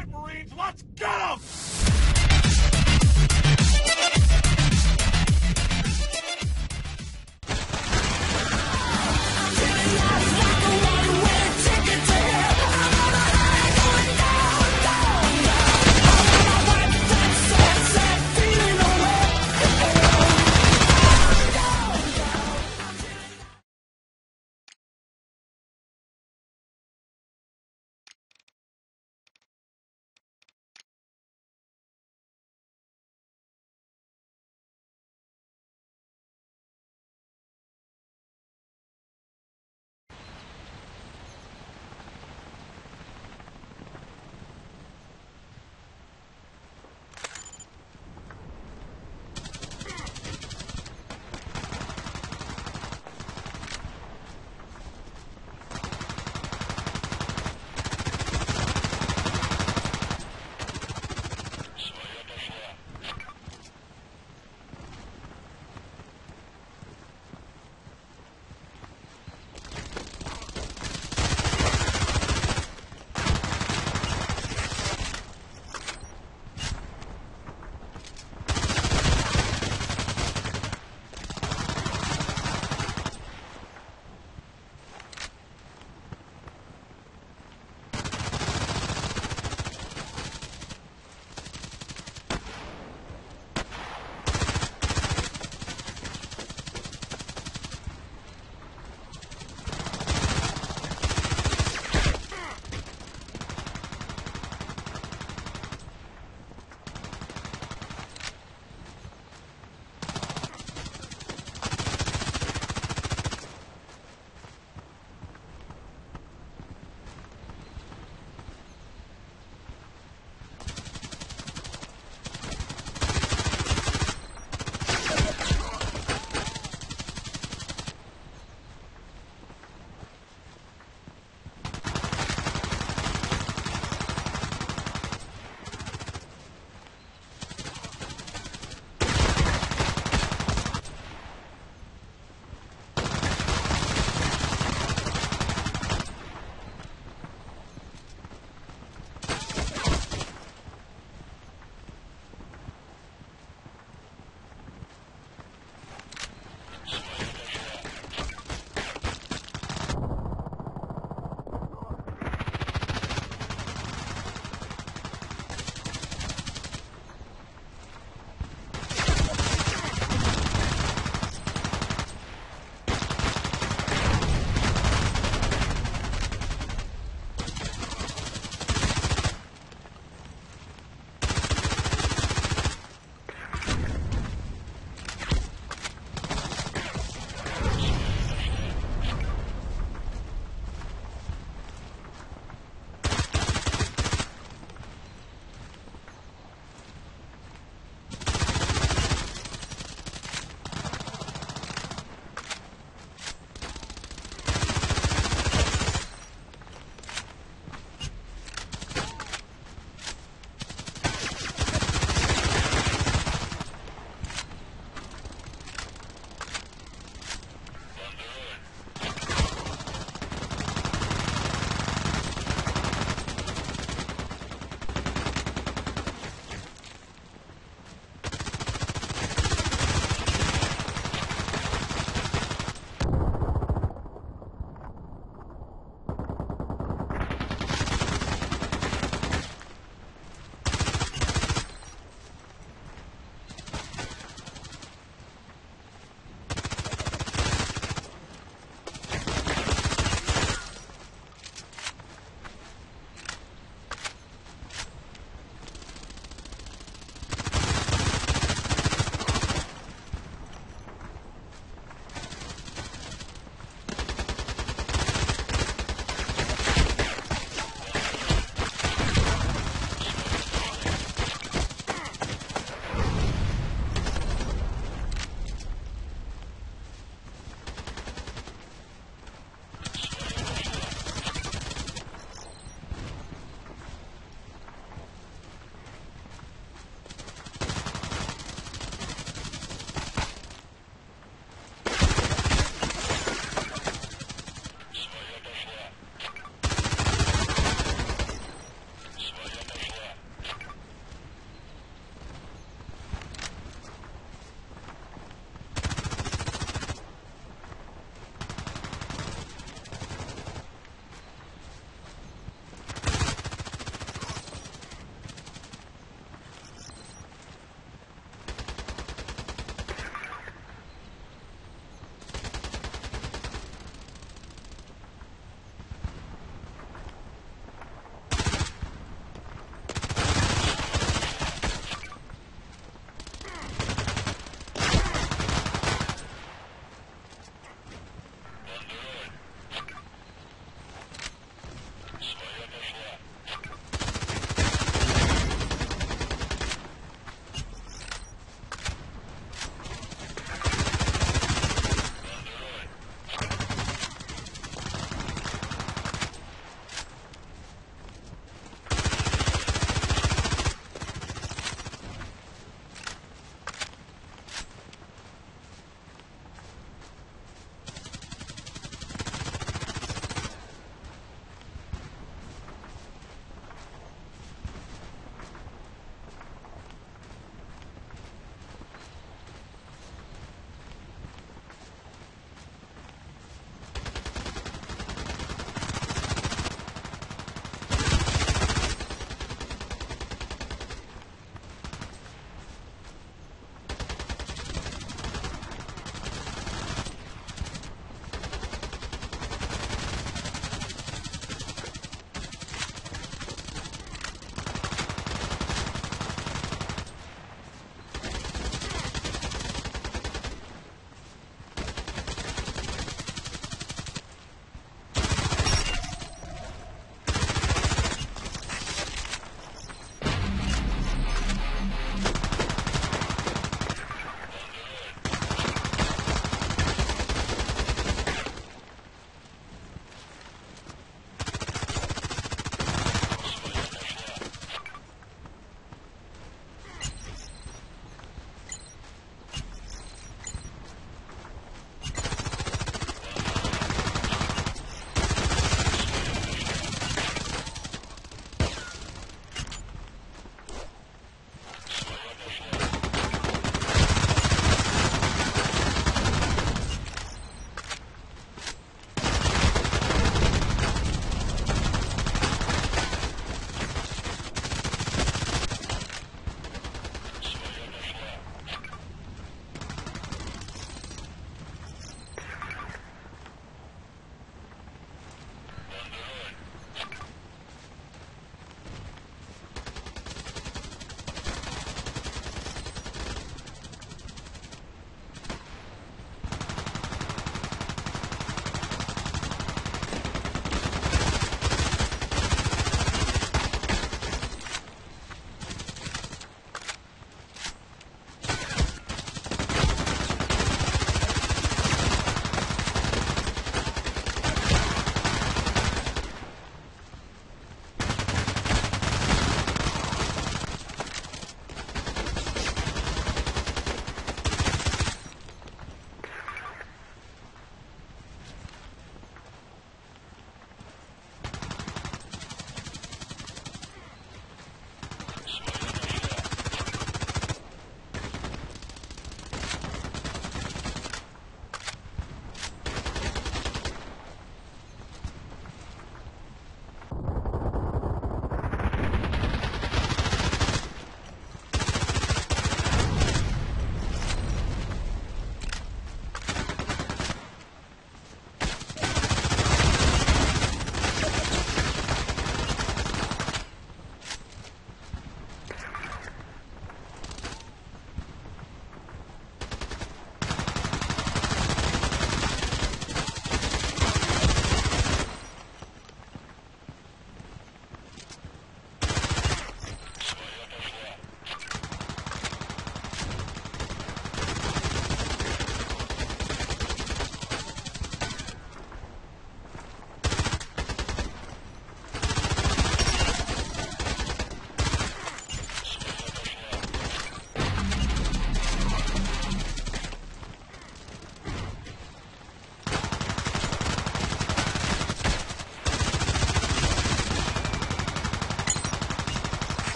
shit, Marines! Let's get them!